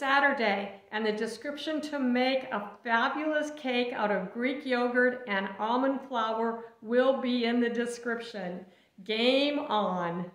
Saturday, and the description to make a fabulous cake out of Greek yogurt and almond flour will be in the description. Game on!